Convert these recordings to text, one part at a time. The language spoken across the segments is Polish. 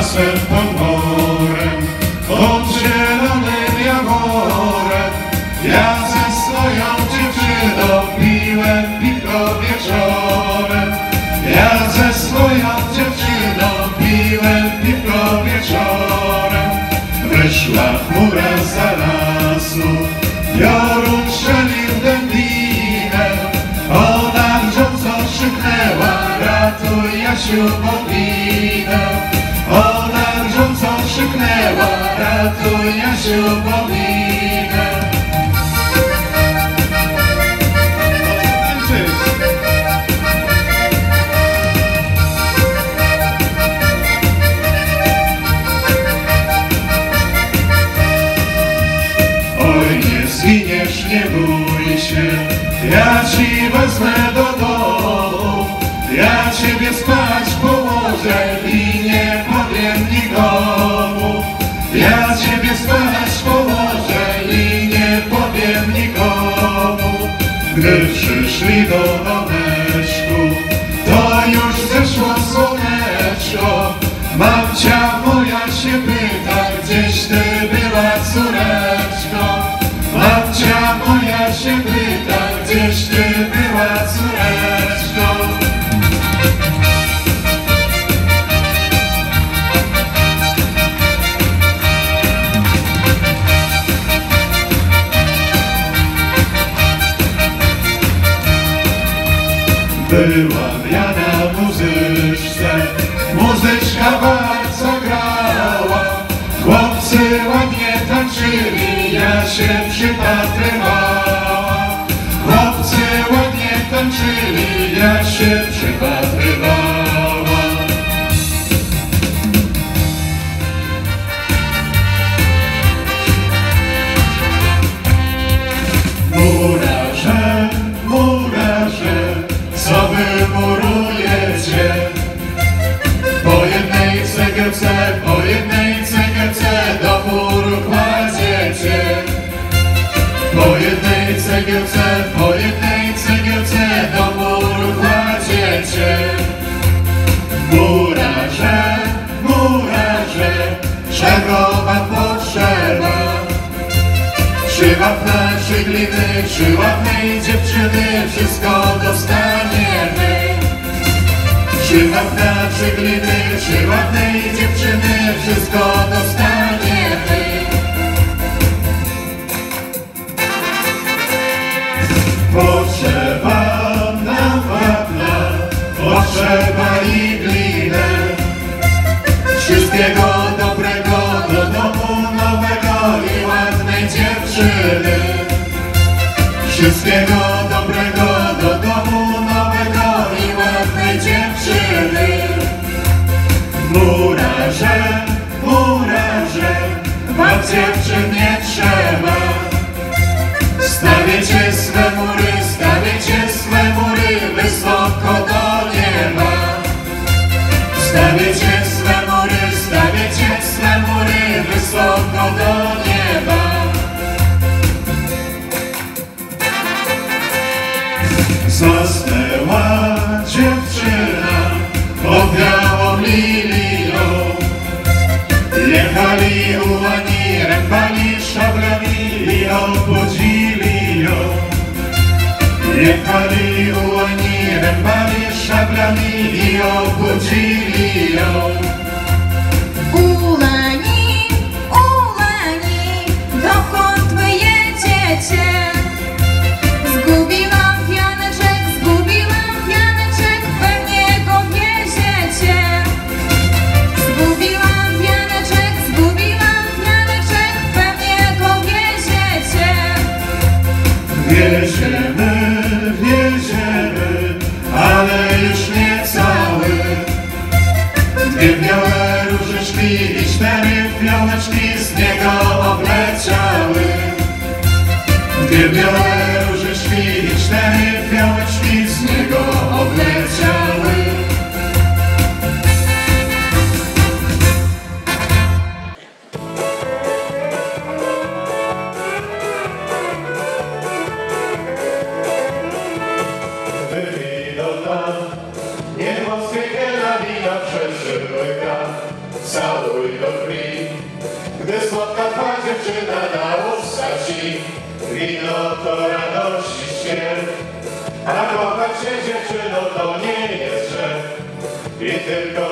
lasem pod morem, pod zielonym jaworem. Ja ze swoją dziewczyną piłem piwko wieczorem. Ja ze swoją dziewczyną piłem piwko wieczorem. Wyszła chmura za lasu, piorun strzelił dębinę. Ona wrząco krzyknęła, ratuj Jasiu, oh Byłam ja na muzyczce, muzyczka bardzo grała. Chłopcy ładnie tańczyli, ja się przypatrywałem. just call the Zasnęła dziewczyna pod białą lilią. Jechali ułanirem, pali szablami i obchodzili ją. Jechali ułanirem, pali szablami i obchodzili ją. Yes, A kochać się dziewczyno to nie jest grzech I tylko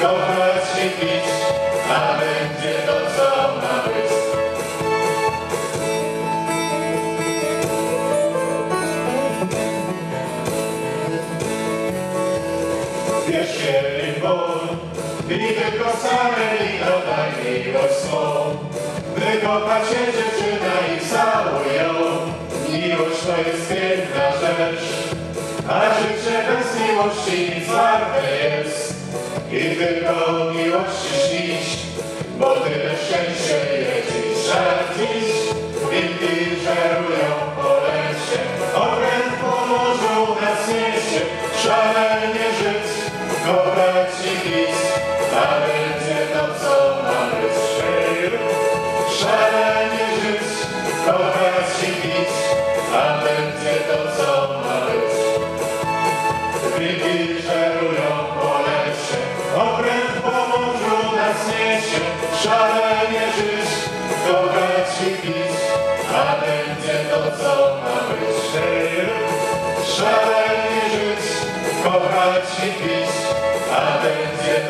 kochać pić, a będzie to co ma być. Wiesz, mieli ból i tylko same daj miłość swą. Wykopać się dziewczyna i całują. Miłość to jest piękna rzecz, a życie bez miłości nic warte jest. I tylko miłości śnić, bo tyle szczęścia jest i szarpić. Wilki żerują po lesie, okręt po morzu nas niesie. Szalenie żyć, kochać i pić, a będzie to co ma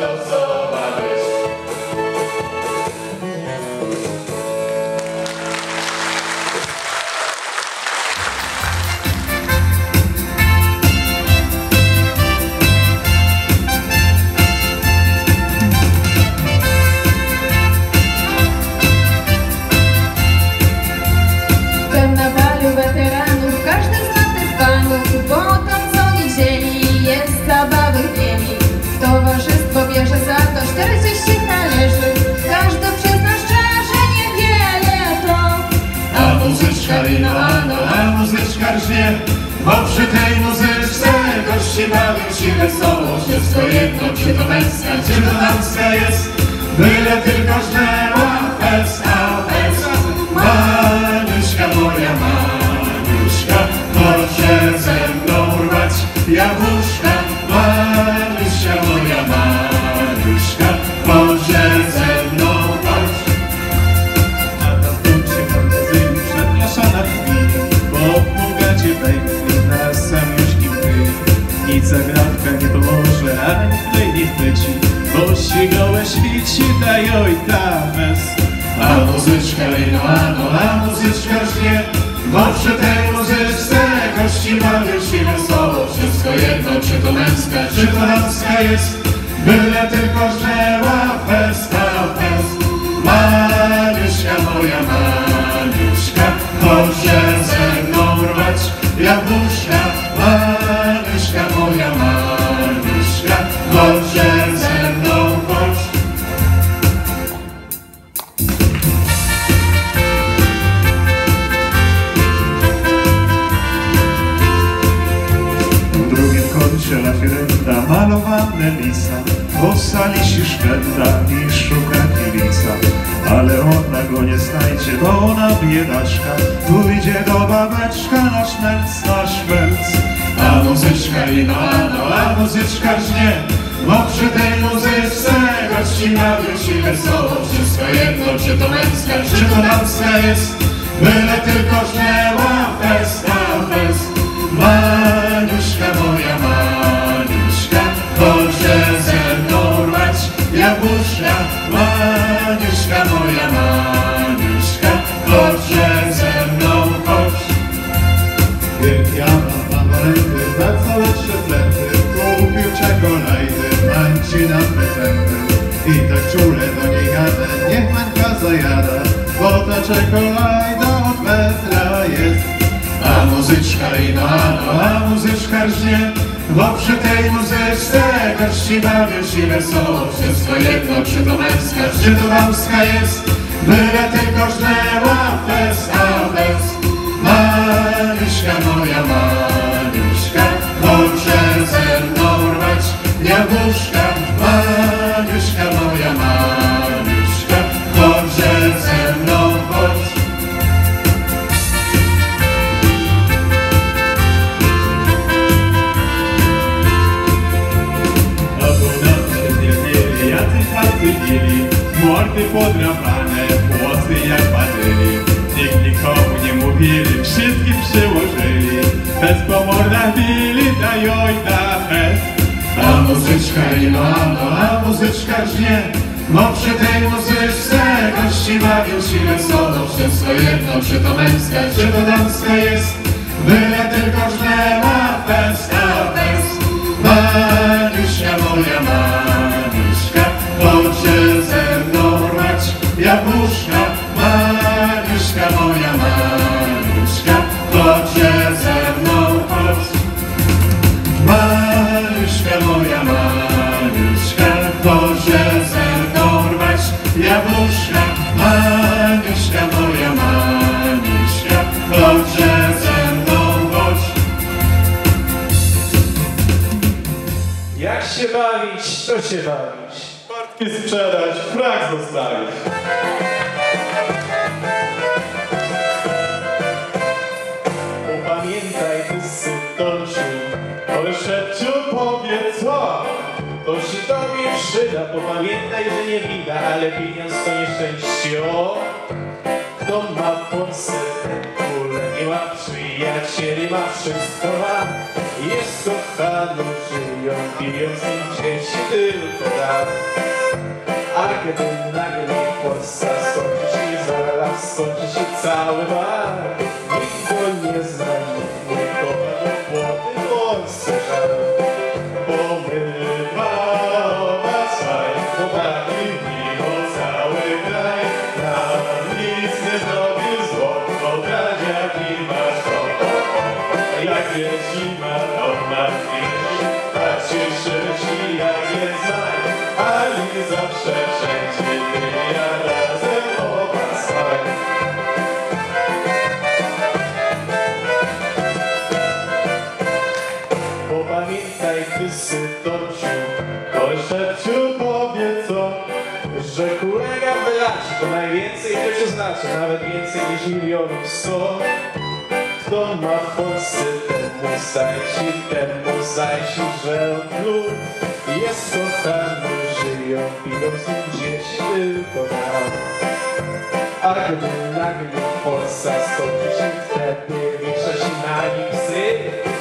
będzie to gości bawią się wesoło. Wszystko jedno, czy to męska, czy to damska jest, byle tylko żnęła bo ścigołe świeci dają i tam A muzyczka rino, ano, a muzyczka żnie, przy tej muzyczce gości bawią się wesoło. Wszystko jedno, czy to męska, czy to damska jest, byle tylko żnęła fest. Kącie lafirenda malowane lisa. Po sali się szpęda i szuka kilica Ale ona go nie znajdzie, bo ona biedaczka. Pójdzie do babeczka na szmelc, na szmelc A muzyczka rino, ano, a muzyczka żnie, bo przy tej muzyczce gości bawią się wesoło. Wszystko jedno, czy to męska, czy to damska jest, byle tylko żnęła festa, fest. Na prezenty I tak czule do niej jadę, niech mańka zajada Bo ta czekolajda od metra jest A muzyczka i no, a no, a muzyczka rżnie, bo przy tej muzyczce gości bawią się wesoło, wszystko jedno, czy to męska, czy to damska jest, byle tylko żnęła fest, a fest. Maryśka moja, Maryśka, chodźże ze mną rwać jabłuszka. Maryśka moja, Maryśka, chodźże ze mną, chodź. Się nie mieli, jacy tacy mieli, mordy podrapane, włosy jak badyli. Nikt nikomu nie mówili, wszystkim przyłożyli, bez po mordach bili, da joj, da. A muzyczka i no, a no, muzyczka żnie, bo przy tej muzyczce gości bawią się wesoło, wszystko jedno, czy to męska, czy to damska jest, byle tylko żnęła fest, a fest. Maryśka moja, Maryśka, jabłuszka. Maryśka moja, Maryśka, chodźcie ze mną, chodź. Jak się bawić, to się bawić. Portki sprzedać, frak zostawić. Upamiętaj ty sytonciu, o szepciu powie co? To się tobie przyda, popamiętaj, że nie wida, ale pieniądz O, Kto ma ten kule, nie ma przyjacieli, ma wszystko ma. Jest kochany, żyją, pieniądz im dzieci tylko da. A kiedy nagle Polska skończy się zaraz, skończy się cały bar. Nikt go nie zna, więcej niż milionów sto. Kto ma w Polsce temu zajci, temu zajci, że on jest kochany, żyją, piją z nim dzieci tylko nam. A gdy nagle Polska skończy się wtedy, wiesza się na nim psy.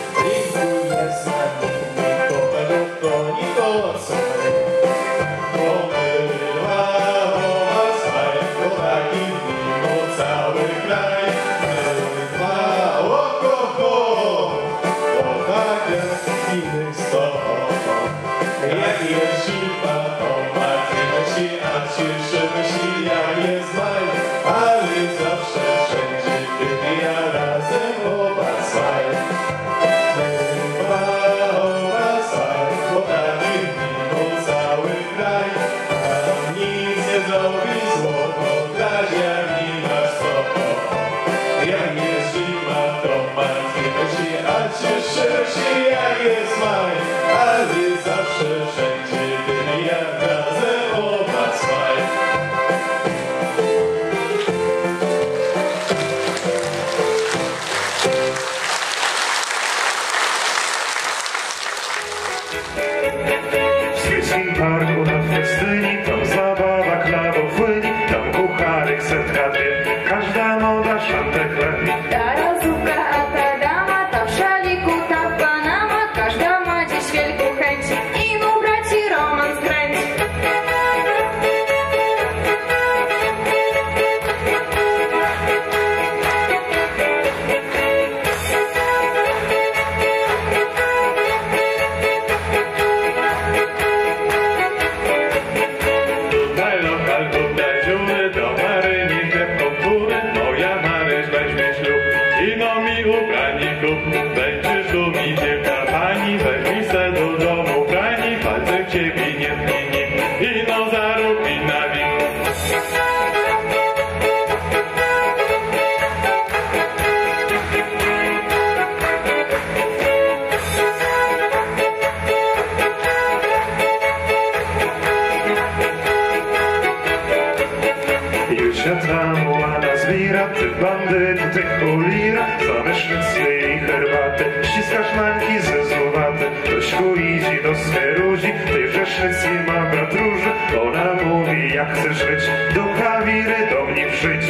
Siatam łana zwirat, bandyty cholira Zamyślnych sny i herbaty Ściskasz manki ze złowaty Dość kuidzi do swe ludzi Tej rzesznicy ma brat róży. Ona mówi jak chcesz żyć Do kawiry do mnie przyjdź.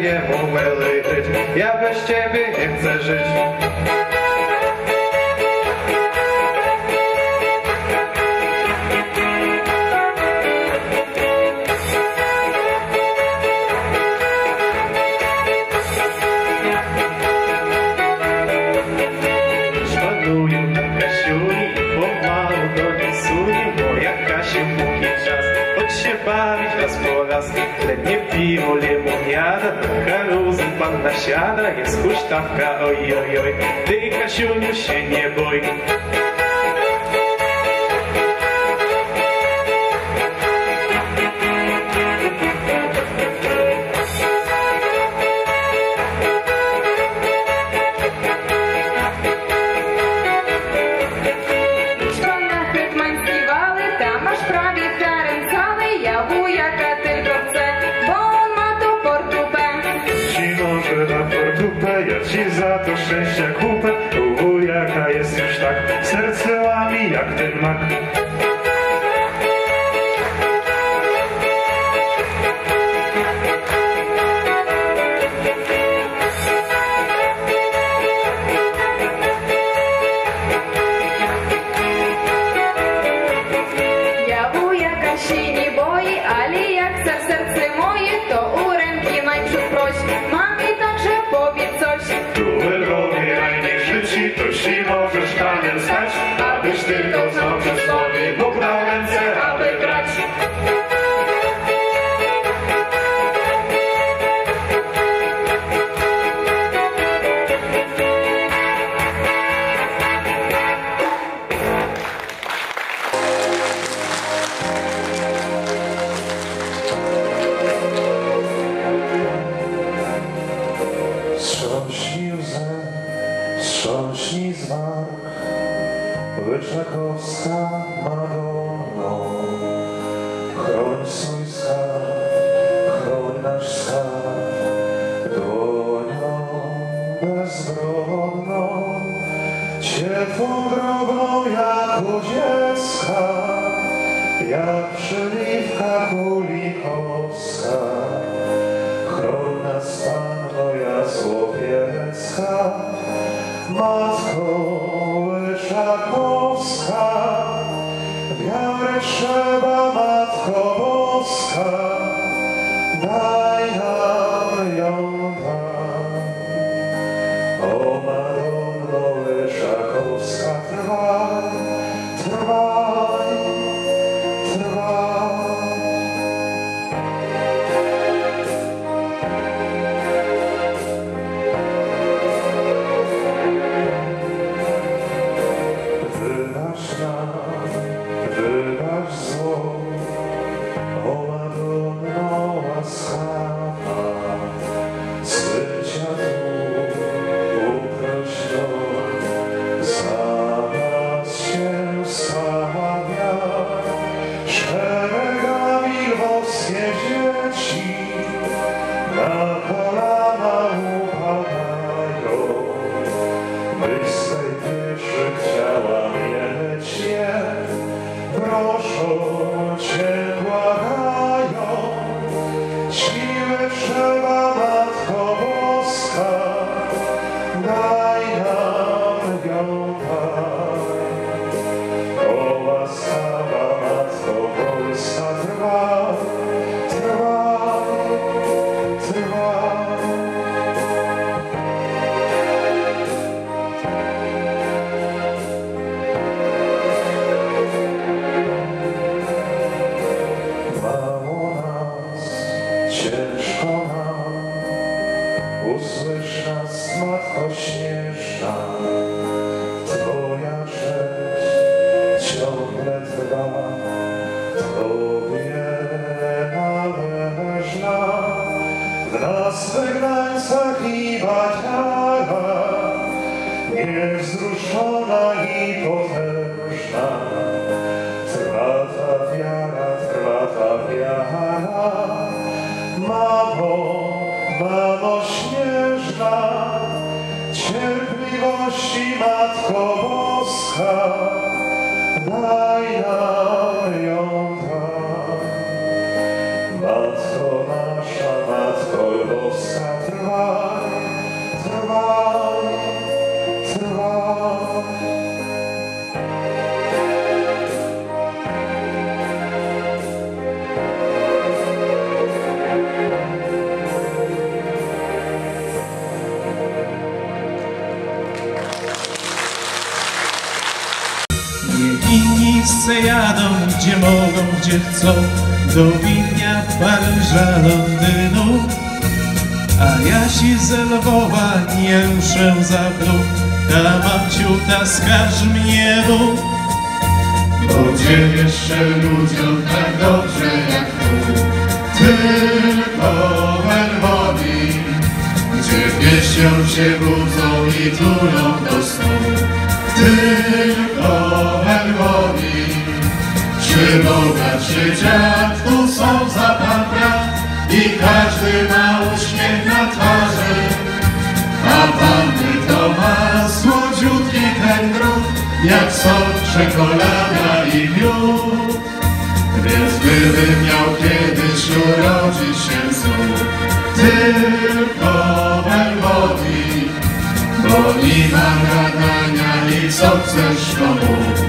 nie mogłem ja bez ciebie nie chcę żyć. panna siada, jest huśtawka, oj, oj, oj. Ty, Kasiuniu, się nie bój, Polska, jak przeliwka kulikowska, chron nas Pan moja złowiecka, Matko mamo cierpliwości Matko Boska, daj nam gdzie mogą, gdzie chcą, do Widnia, Paryża, Londynu. A ja si ze Lwowa nie ruszę za bruk, ta mamciu, ta skarż mnie Bóg. Bo gdzie jeszcze ludziom tak dobrze jak tu, tylko w Elwodii, gdzie pieśnią się budzą i tulą do snu, tylko. Przy bogaczy dziad, tu są zapatra i każdy ma uśmiech na twarzy, a panny to ma słodziutki ten drut, jak sok, czekolada i miód. Więc gdybym miał kiedyś urodzić się znów, tylko w Elwodii, bo nie ma gadania i co chcesz to mów,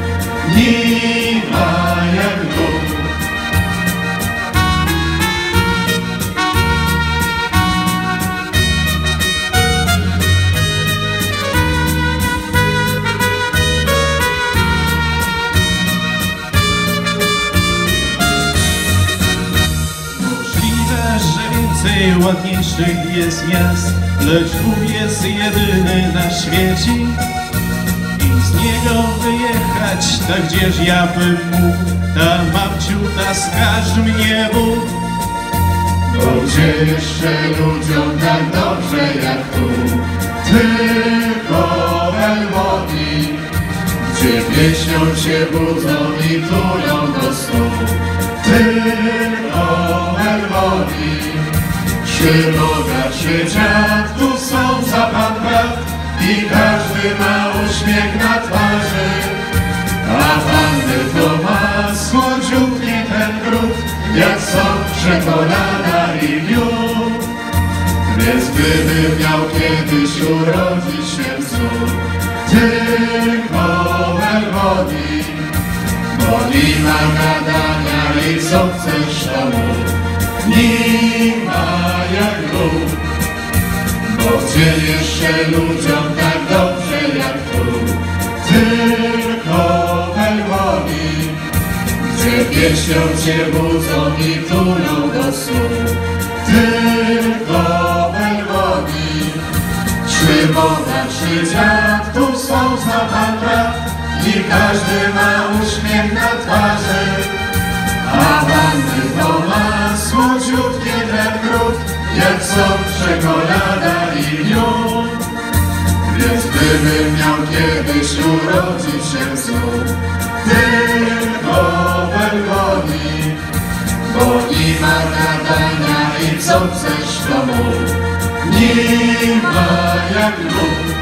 nie ma więcej ładniejszych jest miast, lecz Bóg jest jedyny na świecie. I z niego wyjechać, tak gdzież ja bym mógł, ta mamciu, ta skarż mnie Bóg. Bo gdzie jeszcze ludziom tak dobrze jak tu, tylko w Elwodii, gdzie pieśnią się budzą i tulą do snu, tylko w Bogaczy dziad, tu są zapadka i każdy ma uśmiech na twarzy, a panny to ma słodziutki ten grób, jak sok, czekolada i miód. Więc gdybym miał kiedyś urodzić się znów, tylko w Elwodii, bo nie ma gadania i co chcesz to nie ma jak lód. Bo gdzie jeszcze ludziom tak dobrze jak tu, tylko w Elwodii, gdzie pieśnią cię budzą i tulą do snu, tylko w Elwodii. Trzy bogaczy dziad, tu są zapatra i każdy ma uśmiech na twarzy, a panny to ma słodziutki ten grób, jak sok, czekolada i miód. Więc gdybym miał kiedyś urodzić się znów, tylko w Elwodii, bo nie ma gadania i co chcesz to mów, nie ma jak lód.